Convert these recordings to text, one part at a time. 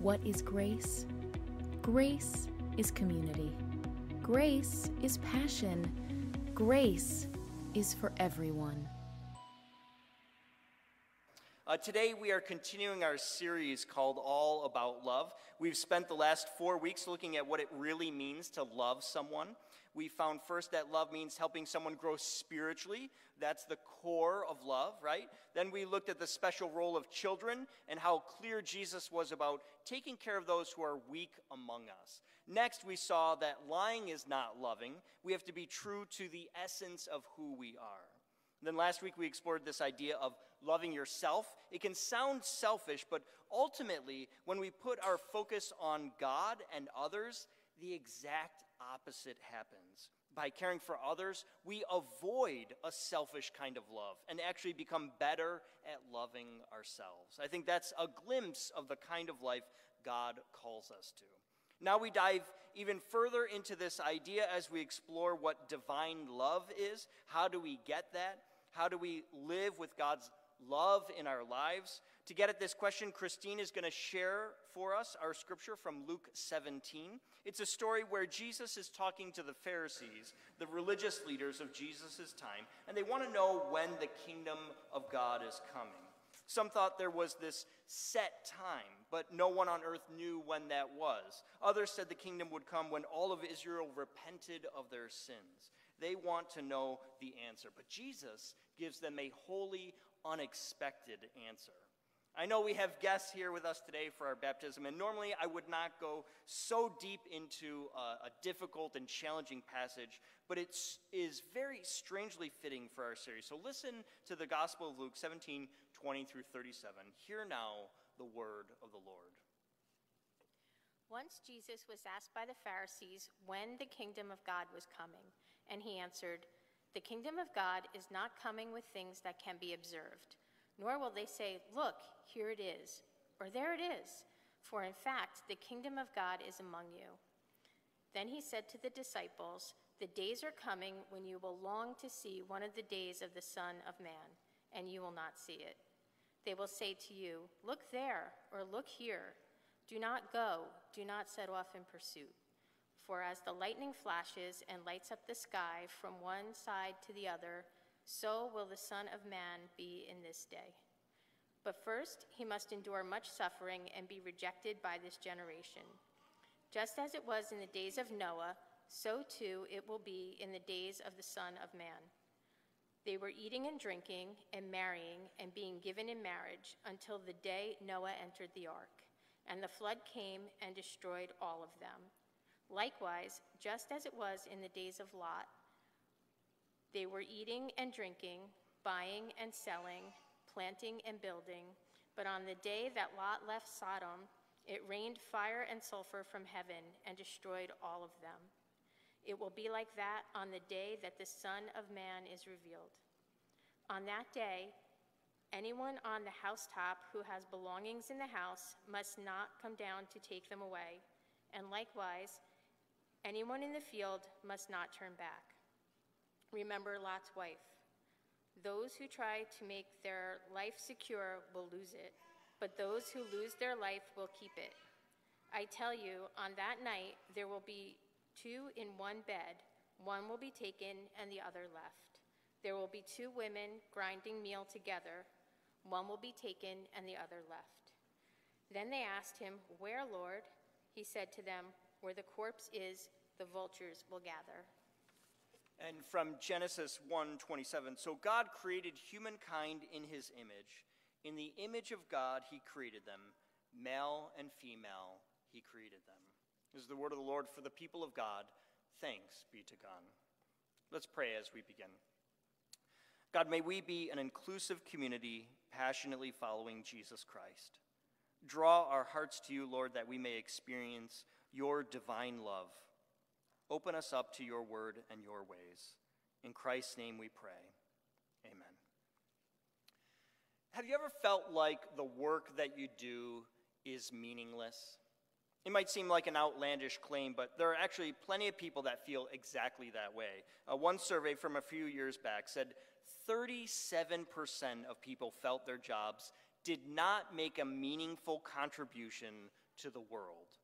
What is grace? Grace is community. Grace is passion. Grace is for everyone. Uh, today, we are continuing our series called All About Love. We've spent the last four weeks looking at what it really means to love someone. We found first that love means helping someone grow spiritually. That's the core of love, right? Then we looked at the special role of children and how clear Jesus was about taking care of those who are weak among us. Next, we saw that lying is not loving. We have to be true to the essence of who we are. And then last week we explored this idea of loving yourself. It can sound selfish, but ultimately, when we put our focus on God and others, the exact opposite happens. By caring for others, we avoid a selfish kind of love and actually become better at loving ourselves. I think that's a glimpse of the kind of life God calls us to. Now we dive even further into this idea as we explore what divine love is. How do we get that? How do we live with God's love in our lives? To get at this question, Christine is going to share for us our scripture from Luke 17. It's a story where Jesus is talking to the Pharisees, the religious leaders of Jesus' time, and they want to know when the kingdom of God is coming. Some thought there was this set time, but no one on earth knew when that was. Others said the kingdom would come when all of Israel repented of their sins. They want to know the answer. But Jesus gives them a wholly unexpected answer. I know we have guests here with us today for our baptism, and normally I would not go so deep into a, a difficult and challenging passage, but it is very strangely fitting for our series. So listen to the Gospel of Luke 17 20 through 37. Hear now the word of the Lord. Once Jesus was asked by the Pharisees when the kingdom of God was coming. And he answered, The kingdom of God is not coming with things that can be observed, nor will they say, Look, here it is, or there it is. For in fact, the kingdom of God is among you. Then he said to the disciples, The days are coming when you will long to see one of the days of the Son of Man, and you will not see it. They will say to you, Look there, or look here. Do not go, do not set off in pursuit. For as the lightning flashes and lights up the sky from one side to the other, so will the Son of Man be in this day. But first, he must endure much suffering and be rejected by this generation. Just as it was in the days of Noah, so too it will be in the days of the Son of Man. They were eating and drinking and marrying and being given in marriage until the day Noah entered the ark, and the flood came and destroyed all of them. Likewise, just as it was in the days of Lot, they were eating and drinking, buying and selling, planting and building. But on the day that Lot left Sodom, it rained fire and sulfur from heaven and destroyed all of them. It will be like that on the day that the Son of Man is revealed. On that day, anyone on the housetop who has belongings in the house must not come down to take them away, and likewise, Anyone in the field must not turn back. Remember Lot's wife. Those who try to make their life secure will lose it, but those who lose their life will keep it. I tell you, on that night there will be two in one bed, one will be taken and the other left. There will be two women grinding meal together, one will be taken and the other left. Then they asked him, Where, Lord? He said to them, where the corpse is, the vultures will gather. And from Genesis 1:27, so God created humankind in his image. In the image of God he created them, male and female he created them. This is the word of the Lord for the people of God. Thanks be to God. Let's pray as we begin. God, may we be an inclusive community passionately following Jesus Christ. Draw our hearts to you, Lord, that we may experience your divine love. Open us up to your word and your ways. In Christ's name we pray. Amen. Have you ever felt like the work that you do is meaningless? It might seem like an outlandish claim, but there are actually plenty of people that feel exactly that way. Uh, one survey from a few years back said 37% of people felt their jobs did not make a meaningful contribution to the world.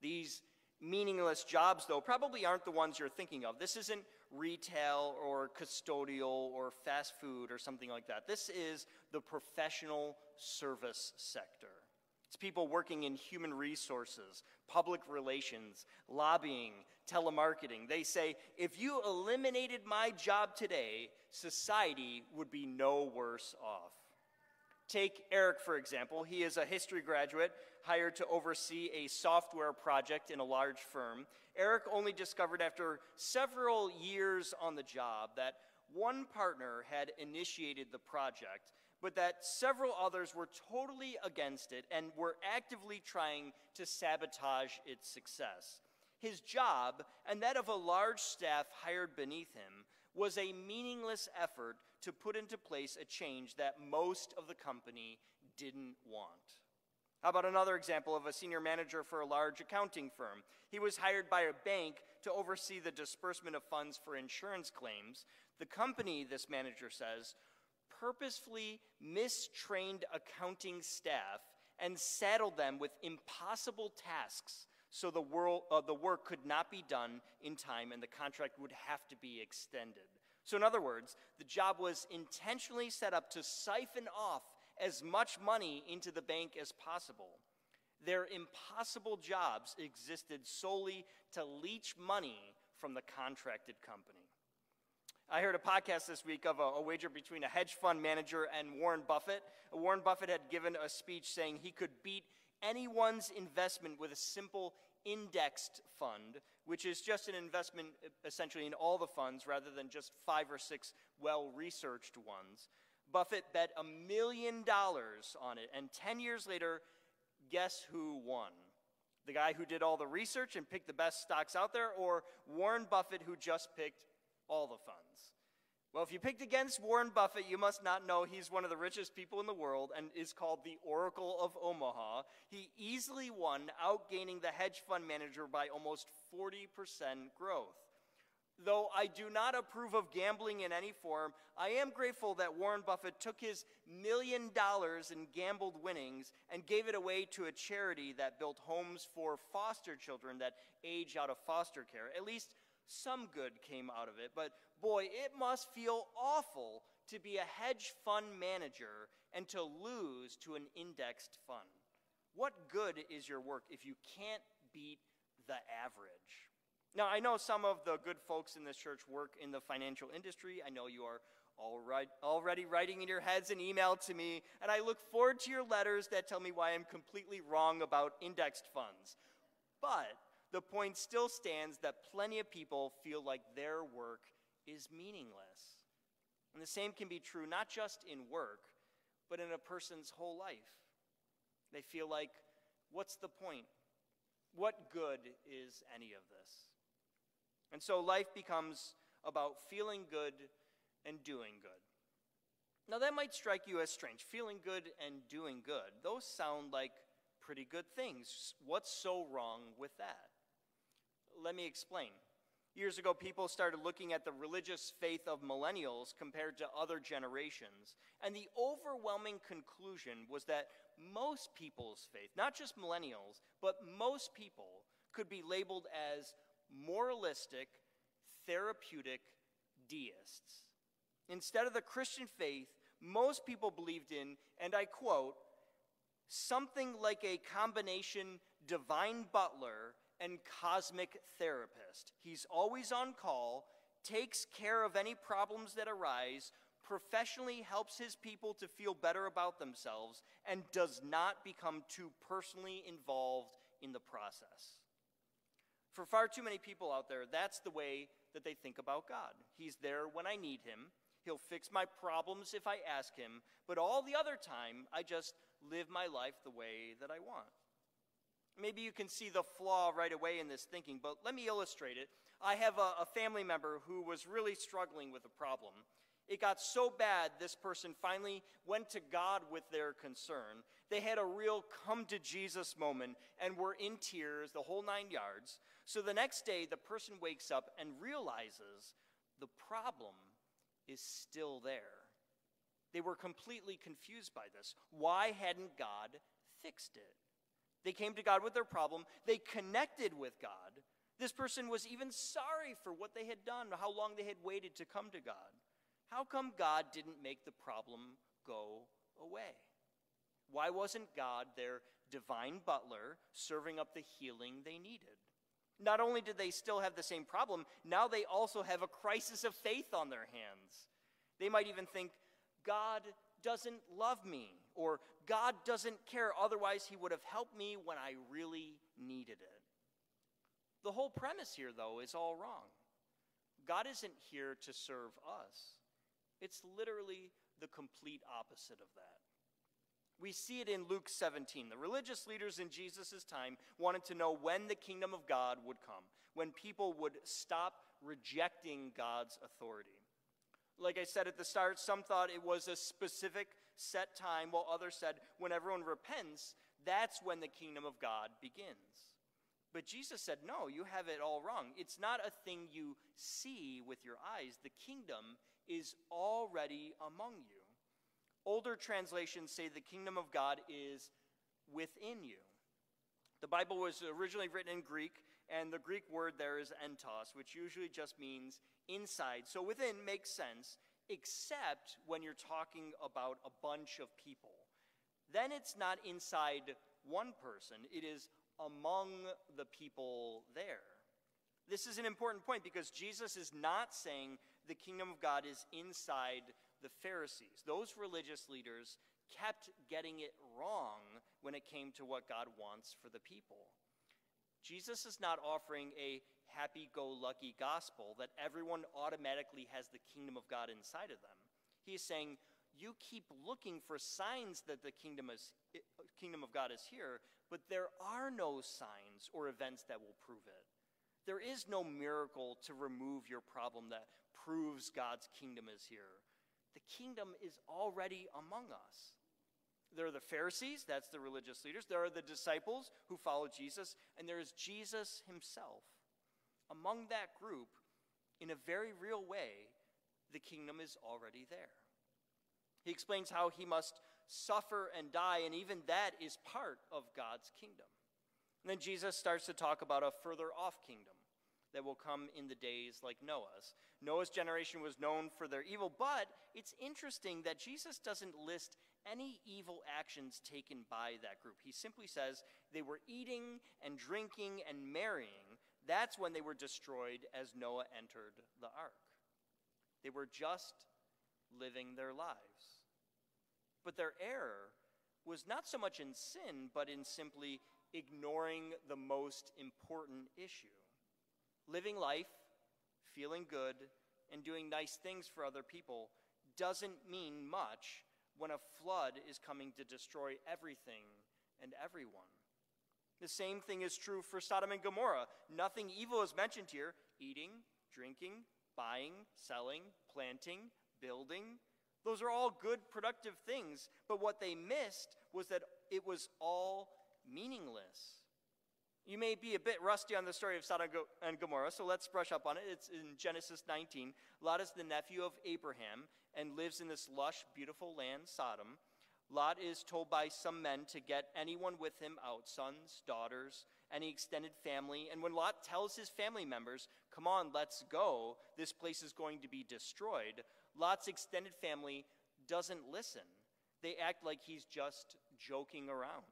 These meaningless jobs, though, probably aren't the ones you're thinking of. This isn't retail or custodial or fast food or something like that. This is the professional service sector. It's people working in human resources, public relations, lobbying, telemarketing. They say, if you eliminated my job today, society would be no worse off. Take Eric, for example. He is a history graduate hired to oversee a software project in a large firm. Eric only discovered after several years on the job that one partner had initiated the project, but that several others were totally against it and were actively trying to sabotage its success. His job, and that of a large staff hired beneath him, was a meaningless effort to put into place a change that most of the company didn't want. How about another example of a senior manager for a large accounting firm? He was hired by a bank to oversee the disbursement of funds for insurance claims. The company, this manager says, purposefully mistrained accounting staff and saddled them with impossible tasks so the, world, uh, the work could not be done in time and the contract would have to be extended. So, in other words, the job was intentionally set up to siphon off as much money into the bank as possible. Their impossible jobs existed solely to leech money from the contracted company. I heard a podcast this week of a, a, wager between a hedge fund manager and Warren Buffett. Warren Buffett had given a speech saying he could beat anyone's investment with a simple indexed fund, which is just an investment essentially in all the funds rather than just five or six well researched ones. Buffett bet a million dollars on it, and 10 years later, guess who won? The guy who did all the research and picked the best stocks out there, or Warren Buffett who just picked all the funds? Well, if you picked against Warren Buffett, you must not know he's one of the richest people in the world and is called the Oracle of Omaha. He easily won, outgaining the hedge fund manager by almost 40% growth. Though I do not approve of gambling in any form, I am grateful that Warren Buffett took his million dollars in gambled winnings and gave it away to a charity that built homes for foster children that age out of foster care. At least some good came out of it, but boy, it must feel awful to be a hedge fund manager and to lose to an indexed fund. What good is your work if you can't beat the average? Now, I know some of the good folks in this church work in the financial industry. I know you are already writing in your heads an email to me, and I look forward to your letters that tell me why I'm completely wrong about indexed funds. But the point still stands that plenty of people feel like their work is meaningless. And the same can be true not just in work, but in a person's whole life. They feel like, what's the point? What good is any of this? And so life becomes about feeling good and doing good. Now, that might strike you as strange. Feeling good and doing good, those sound like pretty good things. What's so wrong with that? Let me explain. Years ago, people started looking at the religious faith of millennials compared to other generations, and the overwhelming conclusion was that most people's faith, not just millennials, but most people, could be labeled as moralistic, therapeutic deists. Instead of the Christian faith, most people believed in, and I quote, something like a combination divine butler and cosmic therapist. He's always on call, takes care of any problems that arise, professionally helps his people to feel better about themselves, and does not become too personally involved in the process. For far too many people out there, that's the way that they think about God. He's there when I need him. He'll fix my problems if I ask him, but all the other time, I just live my life the way that I want. Maybe you can see the flaw right away in this thinking, but let me illustrate it. I have a, a family member who was really struggling with a problem. It got so bad, this person finally went to God with their concern. They had a real come to Jesus moment and were in tears, the whole nine yards. So the next day, the person wakes up and realizes the problem is still there. They were completely confused by this. Why hadn't God fixed it? They came to God with their problem, they connected with God. This person was even sorry for what they had done, how long they had waited to come to God. How come God didn't make the problem go away? Why wasn't God their divine butler serving up the healing they needed? Not only did they still have the same problem, now they also have a crisis of faith on their hands. They might even think, God doesn't love me, or God doesn't care, otherwise, He would have helped me when I really needed it. The whole premise here, though, is all wrong. God isn't here to serve us, it's literally the complete opposite of that. We see it in Luke 17. The religious leaders in Jesus' time wanted to know when the kingdom of God would come, when people would stop rejecting God's authority. Like I said at the start, some thought it was a specific set time, while others said when everyone repents, that's when the kingdom of God begins. But Jesus said, No, you have it all wrong. It's not a thing you see with your eyes. The kingdom is already among you. Older translations say the kingdom of God is within you. The Bible was originally written in Greek, and the Greek word there is entos, which usually just means inside. So within makes sense, except when you're talking about a bunch of people. Then it's not inside one person, it is among the people there. This is an important point because Jesus is not saying the kingdom of God is inside the Pharisees. Those religious leaders kept getting it wrong when it came to what God wants for the people. Jesus is not offering a happy go lucky gospel that everyone automatically has the kingdom of God inside of them. He is saying, you keep looking for signs that the kingdom, is, kingdom of God is here, but there are no signs or events that will prove it. There is no miracle to remove your problem that proves God's kingdom is here. The kingdom is already among us. There are the Pharisees, that's the religious leaders. There are the disciples who follow Jesus, and there is Jesus himself. Among that group, in a very real way, the kingdom is already there. He explains how he must suffer and die, and even that is part of God's kingdom. And then Jesus starts to talk about a further off kingdom that will come in the days like Noah's. Noah's generation was known for their evil, but it's interesting that Jesus doesn't list any evil actions taken by that group. He simply says they were eating and drinking and marrying. That's when they were destroyed as Noah entered the ark. They were just living their lives. But their error was not so much in sin, but in simply ignoring the most important issue living life, feeling good, and doing nice things for other people doesn't mean much when a flood is coming to destroy everything and everyone. The same thing is true for Sodom and Gomorrah. Nothing evil is mentioned here eating, drinking, buying, selling, planting, building. Those are all good, productive things. But what they missed was that it was all meaningless. You may be a bit rusty on the story of Sodom and Gomorrah, so let's brush up on it. It's in Genesis 19. Lot is the nephew of Abraham and lives in this lush, beautiful land, Sodom. Lot is told by some men to get anyone with him out sons, daughters, any extended family. And when Lot tells his family members, Come on, let's go, this place is going to be destroyed, Lot's extended family doesn't listen. They act like he's just joking around.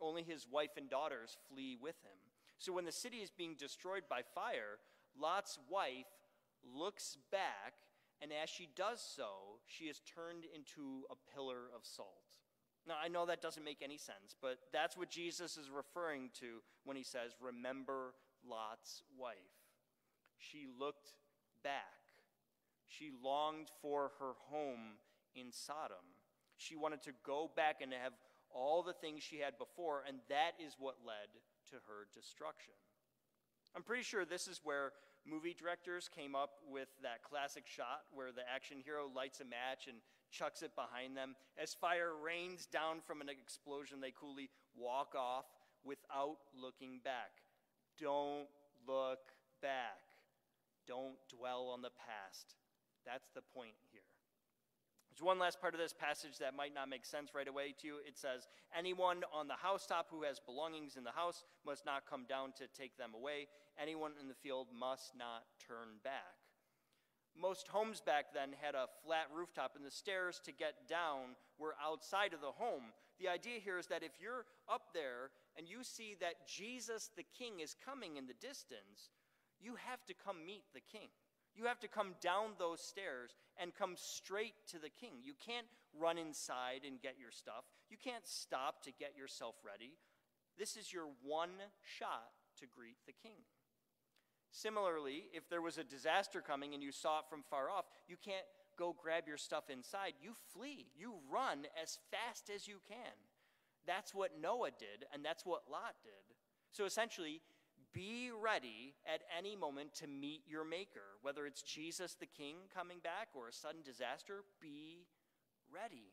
Only his wife and daughters flee with him. So when the city is being destroyed by fire, Lot's wife looks back, and as she does so, she is turned into a pillar of salt. Now, I know that doesn't make any sense, but that's what Jesus is referring to when he says, Remember Lot's wife. She looked back. She longed for her home in Sodom. She wanted to go back and have all the things she had before, and that is what led to her destruction. I'm pretty sure this is where movie directors came up with that classic shot where the action hero lights a match and chucks it behind them. As fire rains down from an explosion, they coolly walk off without looking back. Don't look back. Don't dwell on the past. That's the point. There's one last part of this passage that might not make sense right away to you. It says, Anyone on the housetop who has belongings in the house must not come down to take them away. Anyone in the field must not turn back. Most homes back then had a flat rooftop, and the stairs to get down were outside of the home. The idea here is that if you're up there and you see that Jesus the King is coming in the distance, you have to come meet the King. You have to come down those stairs and come straight to the king. You can't run inside and get your stuff. You can't stop to get yourself ready. This is your one shot to greet the king. Similarly, if there was a disaster coming and you saw it from far off, you can't go grab your stuff inside. You flee. You run as fast as you can. That's what Noah did, and that's what Lot did. So essentially, be ready at any moment to meet your Maker. Whether it's Jesus the King coming back or a sudden disaster, be ready.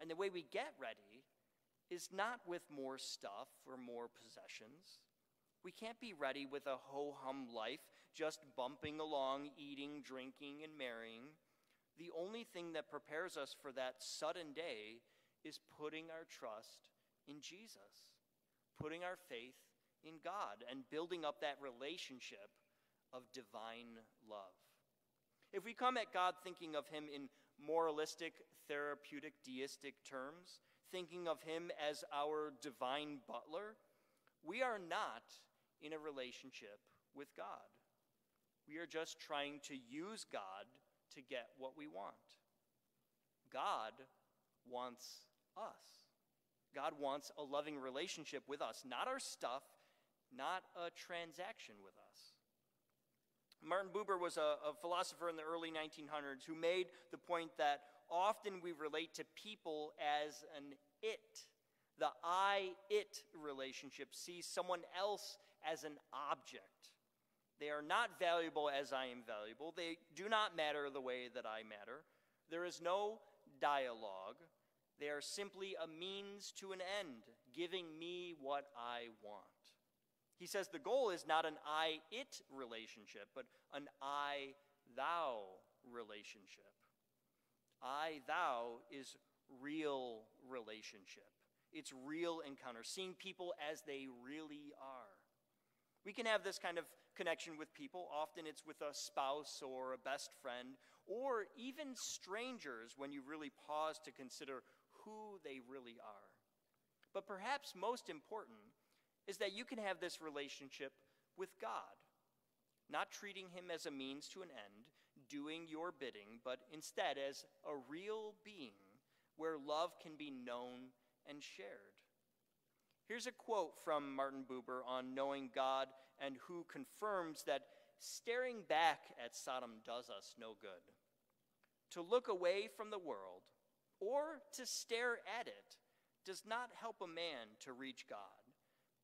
And the way we get ready is not with more stuff or more possessions. We can't be ready with a ho hum life, just bumping along, eating, drinking, and marrying. The only thing that prepares us for that sudden day is putting our trust in Jesus, putting our faith in God and building up that relationship of divine love. If we come at God thinking of Him in moralistic, therapeutic, deistic terms, thinking of Him as our divine butler, we are not in a relationship with God. We are just trying to use God to get what we want. God wants us. God wants a loving relationship with us, not our stuff, not a transaction with us. Martin Buber was a, a, philosopher in the early 1900s who made the point that often we relate to people as an it. The I it relationship sees someone else as an object. They are not valuable as I am valuable. They do not matter the way that I matter. There is no dialogue. They are simply a means to an end, giving me what I want. He says the goal is not an I it relationship, but an I thou relationship. I thou is real relationship. It's real encounter, seeing people as they really are. We can have this kind of connection with people. Often it's with a spouse or a best friend, or even strangers when you really pause to consider who they really are. But perhaps most important, is that you can have this relationship with God, not treating Him as a means to an end, doing your bidding, but instead as a real being where love can be known and shared. Here's a quote from Martin Buber on knowing God and who confirms that staring back at Sodom does us no good. To look away from the world or to stare at it does not help a man to reach God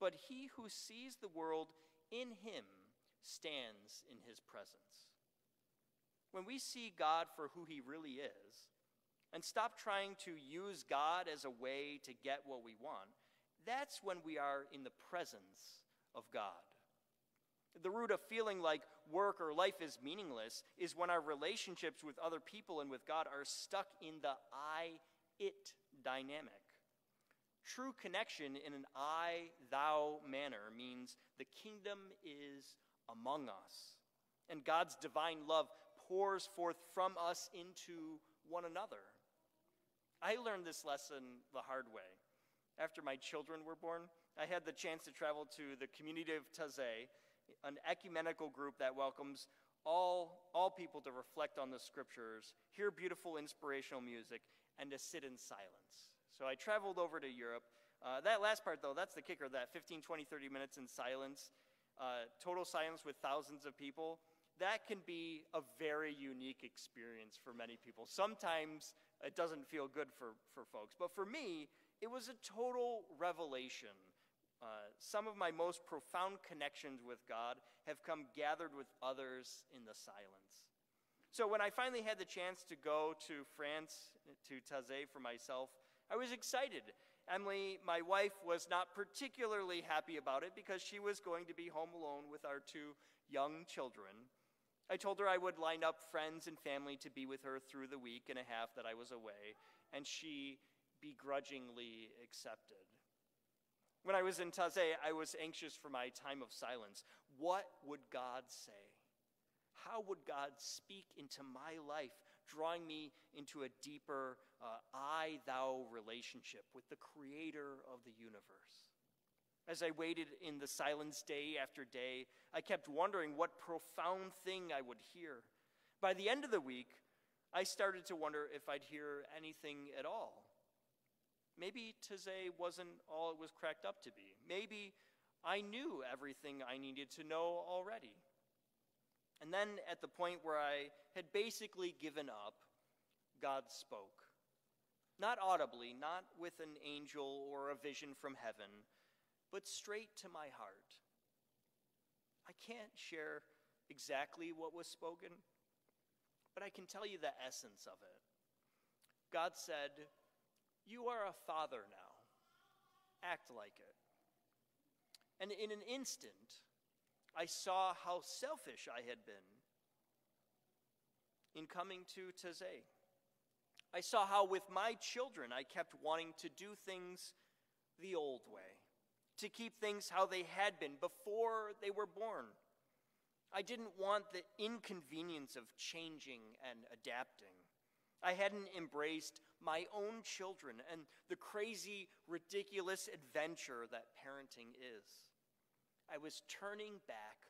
but he who sees the world in him stands in his presence. When we see God for who he really is, and stop trying to use God as a way to get what we want, that's when we are in the presence of God. The root of feeling like work or life is meaningless is when our relationships with other people and with God are stuck in the I it dynamic. True connection in an I thou manner means the kingdom is among us, and God's divine love pours forth from us into one another. I learned this lesson the hard way. After my children were born, I had the chance to travel to the community of Taizé, an ecumenical group that welcomes all, all people to reflect on the scriptures, hear beautiful inspirational music, and to sit in silence. So I traveled over to Europe. Uh, that last part, though, that's the kicker that 15, 20, 30 minutes in silence, uh, total silence with thousands of people. That can be a very unique experience for many people. Sometimes it doesn't feel good for, for folks, but for me, it was a total revelation. Uh, some of my most profound connections with God have come gathered with others in the silence. So when I finally had the chance to go to France, to Taizé for myself, I was excited. Emily, my wife, was not particularly happy about it because she was going to be home alone with our two young children. I told her I would line up friends and family to be with her through the week and a half that I was away, and she begrudgingly accepted. When I was in Taizé, I was anxious for my time of silence. What would God say? How would God speak into my life, drawing me into a deeper uh, I thou relationship with the creator of the universe? As I waited in the silence day after day, I kept wondering what profound thing I would hear. By the end of the week, I started to wonder if I'd hear anything at all. Maybe Taizé wasn't all it was cracked up to be. Maybe I knew everything I needed to know already. And then at the point where I had basically given up, God spoke. Not audibly, not with an angel or a vision from heaven, but straight to my heart. I can't share exactly what was spoken, but I can tell you the essence of it. God said, You are a father now. Act like it. And in an instant, I saw how selfish I had been in coming to Taizé. I saw how, with my children, I kept wanting to do things the old way to keep things how they had been before they were born. I didn't want the inconvenience of changing and adapting. I hadn't embraced my own children and the crazy, ridiculous adventure that parenting is. I was turning back,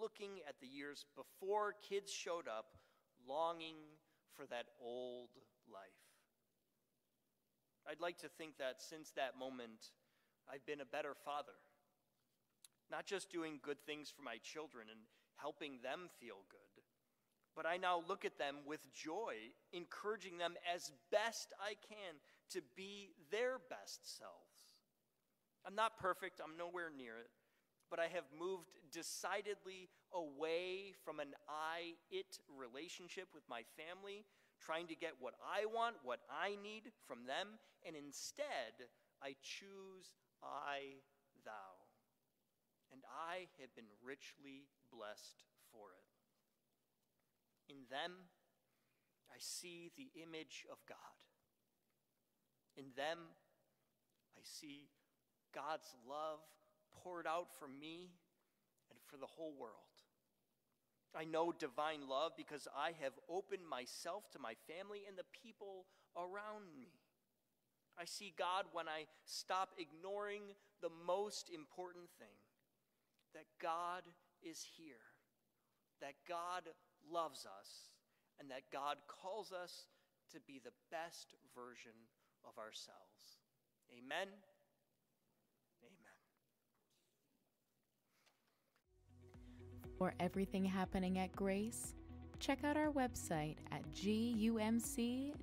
looking at the years before kids showed up, longing for that old life. I'd like to think that since that moment, I've been a better father. Not just doing good things for my children and helping them feel good, but I now look at them with joy, encouraging them as best I can to be their best selves. I'm not perfect, I'm nowhere near it, but I have moved decidedly away from an I it relationship with my family, trying to get what I want, what I need from them, and instead I choose I, thou. And I have been richly blessed for it. In them, I see the image of God. In them, I see God's love poured out for me and for the whole world. I know divine love because I have opened myself to my family and the people around me. I see God when I stop ignoring the most important thing that God is here, that God loves us, and that God calls us to be the best version of ourselves. Amen. For everything happening at Grace, check out our website at gumc.org.